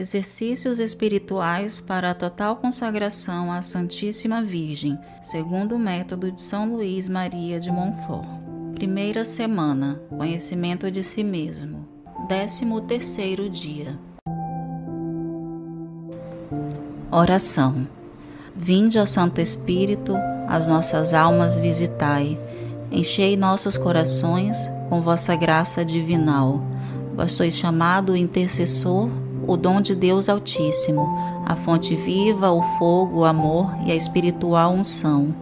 Exercícios espirituais para a total consagração à Santíssima Virgem, segundo o método de São Luís Maria de Montfort. Primeira semana: Conhecimento de si mesmo. Décimo terceiro dia. Oração. Vinde ao Santo Espírito, as nossas almas visitai. Enchei nossos corações com vossa graça divinal. Vós sois chamado intercessor o dom de Deus Altíssimo, a fonte viva, o fogo, o amor e a espiritual unção.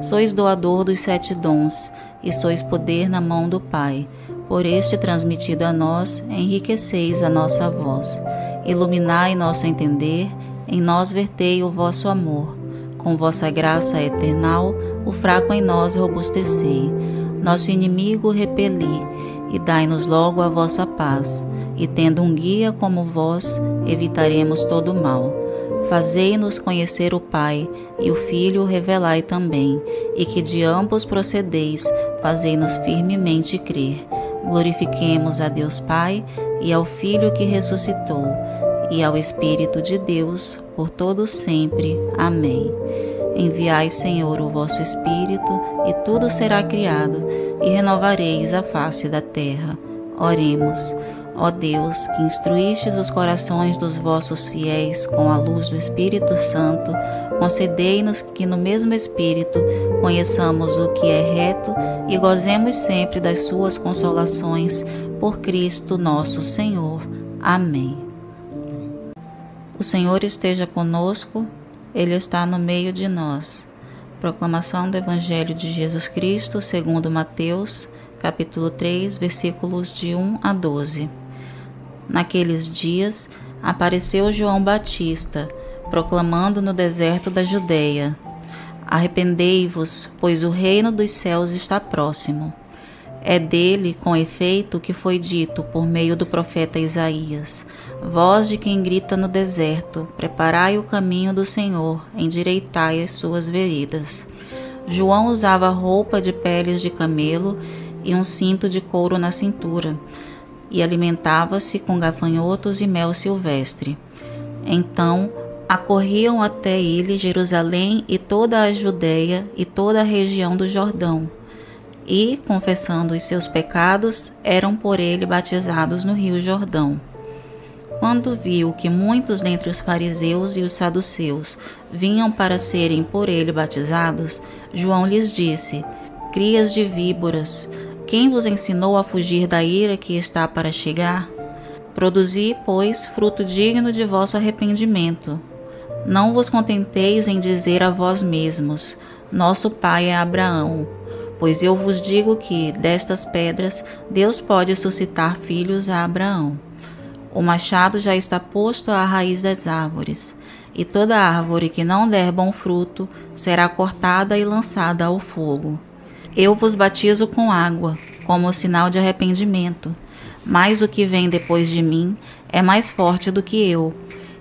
Sois doador dos sete dons e sois poder na mão do Pai. Por este transmitido a nós, enriqueceis a nossa voz. Iluminai nosso entender, em nós vertei o vosso amor. Com vossa graça eternal, o fraco em nós robustecei. Nosso inimigo repeli, e dai-nos logo a vossa paz e tendo um guia como vós, evitaremos todo mal. Fazei-nos conhecer o Pai, e o Filho revelai também, e que de ambos procedeis, fazei-nos firmemente crer. Glorifiquemos a Deus Pai e ao Filho que ressuscitou, e ao Espírito de Deus, por todo sempre. Amém. Enviai, Senhor, o vosso Espírito, e tudo será criado, e renovareis a face da terra. Oremos. Ó Deus, que instruístes os corações dos vossos fiéis com a luz do Espírito Santo, concedei-nos que no mesmo Espírito conheçamos o que é reto e gozemos sempre das suas consolações por Cristo nosso Senhor. Amém. O Senhor esteja conosco, Ele está no meio de nós. Proclamação do Evangelho de Jesus Cristo segundo Mateus, capítulo 3, versículos de 1 a 12. Naqueles dias, apareceu João Batista, proclamando no deserto da Judéia: Arrependei-vos, pois o reino dos céus está próximo. É dele, com efeito, que foi dito por meio do profeta Isaías: Voz de quem grita no deserto: Preparai o caminho do Senhor, endireitai as suas veredas. João usava roupa de peles de camelo e um cinto de couro na cintura e alimentava-se com gafanhotos e mel silvestre. Então acorriam até ele Jerusalém e toda a Judéia e toda a região do Jordão. E, confessando os seus pecados, eram por ele batizados no rio Jordão. Quando viu que muitos dentre os fariseus e os saduceus vinham para serem por ele batizados, João lhes disse: Crias de víboras, quem vos ensinou a fugir da ira que está para chegar? Produzi, pois, fruto digno de vosso arrependimento. Não vos contenteis em dizer a vós mesmos: Nosso pai é Abraão. Pois eu vos digo que, destas pedras, Deus pode suscitar filhos a Abraão. O machado já está posto à raiz das árvores, e toda árvore que não der bom fruto será cortada e lançada ao fogo. Eu vos batizo com água, como sinal de arrependimento, mas o que vem depois de mim é mais forte do que eu.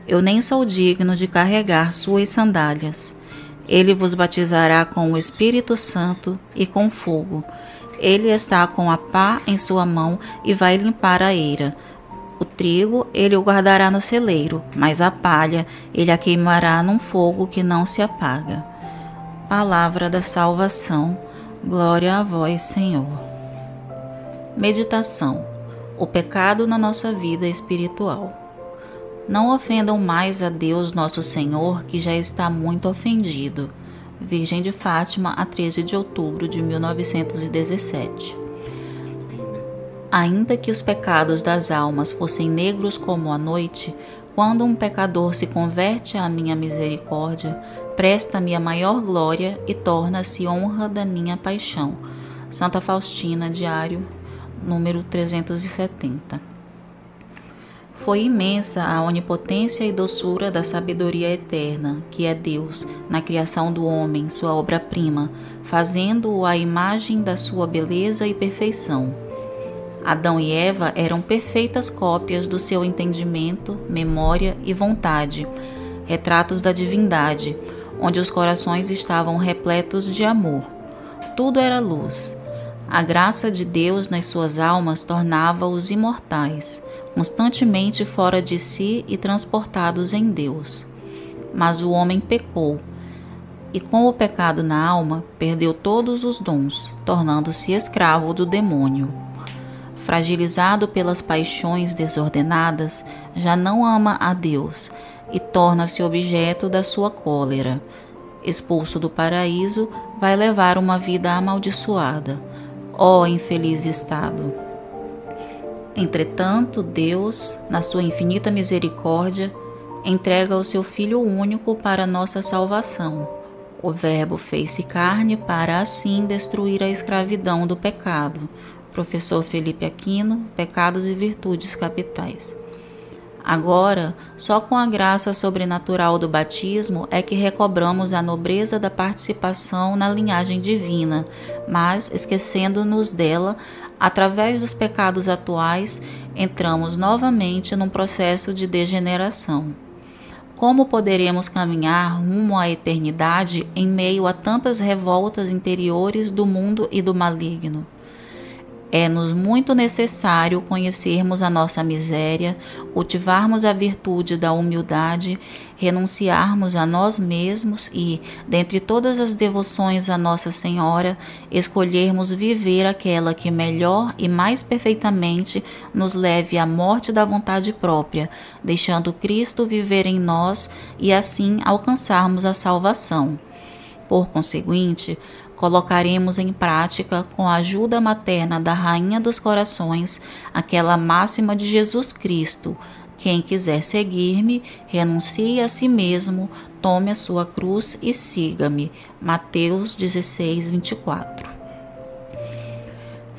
Eu nem sou digno de carregar suas sandálias. Ele vos batizará com o Espírito Santo e com fogo. Ele está com a pá em sua mão e vai limpar a eira. O trigo ele o guardará no celeiro, mas a palha ele a queimará num fogo que não se apaga. Palavra da salvação. Glória a vós, Senhor. Meditação: O pecado na nossa vida espiritual. Não ofendam mais a Deus nosso Senhor, que já está muito ofendido. Virgem de Fátima, a 13 de outubro de 1917. Ainda que os pecados das almas fossem negros como a noite, quando um pecador se converte à minha misericórdia, presta-me a maior glória e torna-se honra da minha paixão. Santa Faustina, Diário, número 370. Foi imensa a onipotência e doçura da sabedoria eterna, que é Deus, na criação do homem, sua obra-prima, fazendo-o à imagem da sua beleza e perfeição. Adão e Eva eram perfeitas cópias do seu entendimento, memória e vontade, retratos da divindade, onde os corações estavam repletos de amor. Tudo era luz. A graça de Deus nas suas almas tornava-os imortais, constantemente fora de si e transportados em Deus. Mas o homem pecou, e com o pecado na alma, perdeu todos os dons, tornando-se escravo do demônio. Fragilizado pelas paixões desordenadas, já não ama a Deus e torna-se objeto da sua cólera. Expulso do paraíso, vai levar uma vida amaldiçoada. Ó oh, infeliz estado! Entretanto, Deus, na sua infinita misericórdia, entrega o seu Filho único para nossa salvação. O Verbo fez-se carne para assim destruir a escravidão do pecado. Professor Felipe Aquino, Pecados e Virtudes Capitais. Agora, só com a graça sobrenatural do batismo é que recobramos a nobreza da participação na linhagem divina, mas, esquecendo-nos dela, através dos pecados atuais, entramos novamente num processo de degeneração. Como poderemos caminhar rumo à eternidade em meio a tantas revoltas interiores do mundo e do maligno? É-nos muito necessário conhecermos a nossa miséria, cultivarmos a virtude da humildade, renunciarmos a nós mesmos e, dentre todas as devoções a Nossa Senhora, escolhermos viver aquela que melhor e mais perfeitamente nos leve à morte da vontade própria, deixando Cristo viver em nós e assim alcançarmos a salvação. Por conseguinte, colocaremos em prática, com a ajuda materna da Rainha dos Corações, aquela máxima de Jesus Cristo: quem quiser seguir-me, renuncie a si mesmo, tome a sua cruz e siga-me. Mateus 16, 24.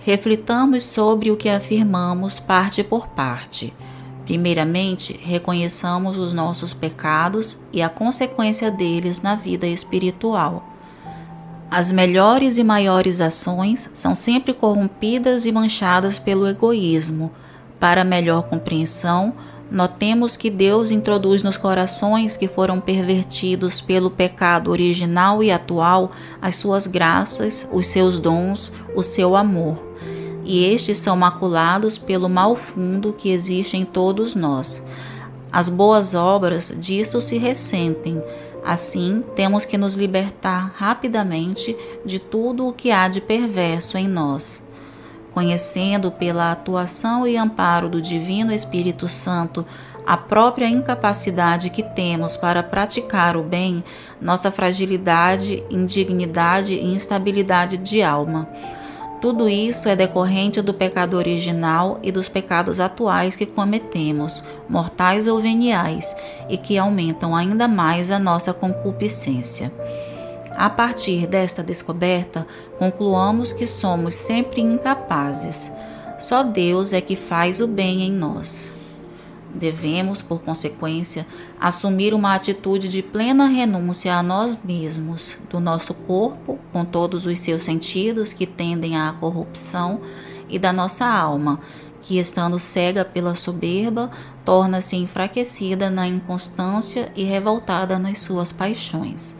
Reflitamos sobre o que afirmamos parte por parte. Primeiramente, reconheçamos os nossos pecados e a consequência deles na vida espiritual. As melhores e maiores ações são sempre corrompidas e manchadas pelo egoísmo. Para melhor compreensão, notemos que Deus introduz nos corações que foram pervertidos pelo pecado original e atual as suas graças, os seus dons, o seu amor. E estes são maculados pelo mal fundo que existe em todos nós. As boas obras disso se ressentem Assim, temos que nos libertar rapidamente de tudo o que há de perverso em nós. Conhecendo pela atuação e amparo do Divino Espírito Santo a própria incapacidade que temos para praticar o bem, nossa fragilidade, indignidade e instabilidade de alma tudo isso é decorrente do pecado original e dos pecados atuais que cometemos, mortais ou veniais, e que aumentam ainda mais a nossa concupiscência. A partir desta descoberta, concluamos que somos sempre incapazes. Só Deus é que faz o bem em nós. Devemos, por consequência, assumir uma atitude de plena renúncia a nós mesmos, do nosso corpo, com todos os seus sentidos que tendem à corrupção, e da nossa alma, que, estando cega pela soberba, torna-se enfraquecida na inconstância e revoltada nas suas paixões.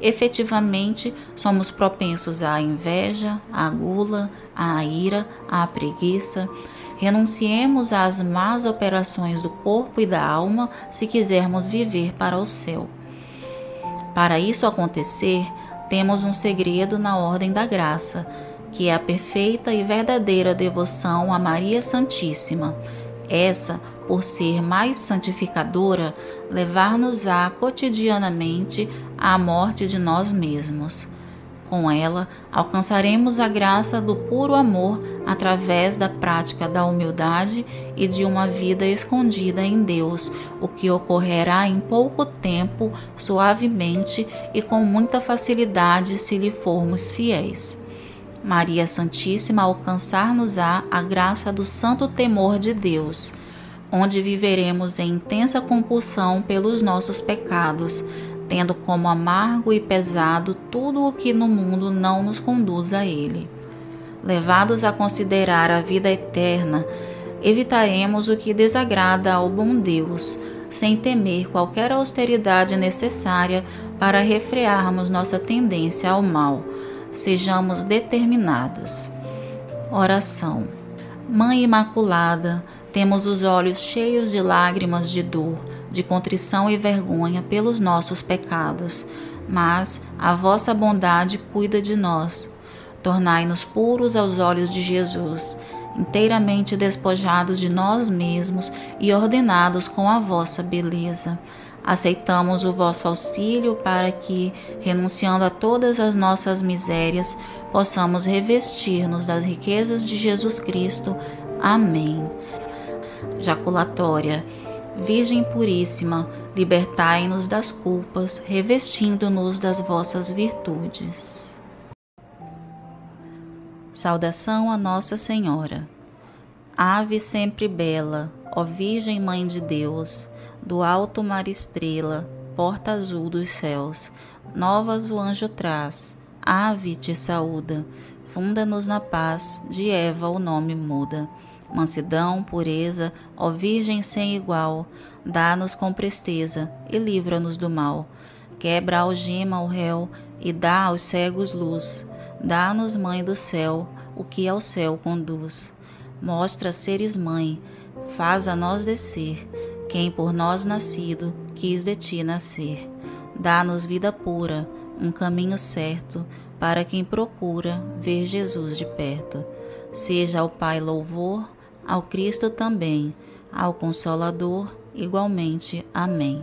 Efetivamente, somos propensos à inveja, à gula, à ira, à preguiça Renunciemos às más operações do corpo e da alma se quisermos viver para o céu. Para isso acontecer, temos um segredo na ordem da graça, que é a perfeita e verdadeira devoção a Maria Santíssima. Essa, por ser mais santificadora, levar-nos-á cotidianamente à morte de nós mesmos. Com ela, alcançaremos a graça do puro amor através da prática da humildade e de uma vida escondida em Deus, o que ocorrerá em pouco tempo, suavemente e com muita facilidade se lhe formos fiéis. Maria Santíssima alcançar-nos-á a graça do santo temor de Deus, onde viveremos em intensa compulsão pelos nossos pecados, tendo como amargo e pesado tudo o que no mundo não nos conduz a Ele. Levados a considerar a vida eterna, evitaremos o que desagrada ao bom Deus, sem temer qualquer austeridade necessária para refrearmos nossa tendência ao mal. Sejamos determinados. Oração. Mãe Imaculada, temos os olhos cheios de lágrimas de dor, de contrição e vergonha pelos nossos pecados, mas a vossa bondade cuida de nós. Tornai-nos puros aos olhos de Jesus, inteiramente despojados de nós mesmos e ordenados com a vossa beleza. Aceitamos o vosso auxílio para que, renunciando a todas as nossas misérias, possamos revestir-nos das riquezas de Jesus Cristo. Amém. Jaculatória. Virgem Puríssima, libertai-nos das culpas, revestindo-nos das vossas virtudes. Saudação a Nossa Senhora. Ave sempre bela, ó Virgem Mãe de Deus, do alto mar estrela, porta azul dos céus, novas o anjo traz, ave te saúda, funda-nos na paz, de Eva o nome muda. Mansidão, pureza, ó Virgem sem igual, dá-nos com presteza e livra-nos do mal. Quebra a algema ao réu e dá aos cegos luz. Dá-nos, Mãe do céu, o que ao céu conduz. Mostra seres mãe, faz a nós descer quem por nós nascido quis de ti nascer. Dá-nos vida pura, um caminho certo para quem procura ver Jesus de perto. Seja ao Pai louvor, ao Cristo também, ao Consolador igualmente. Amém.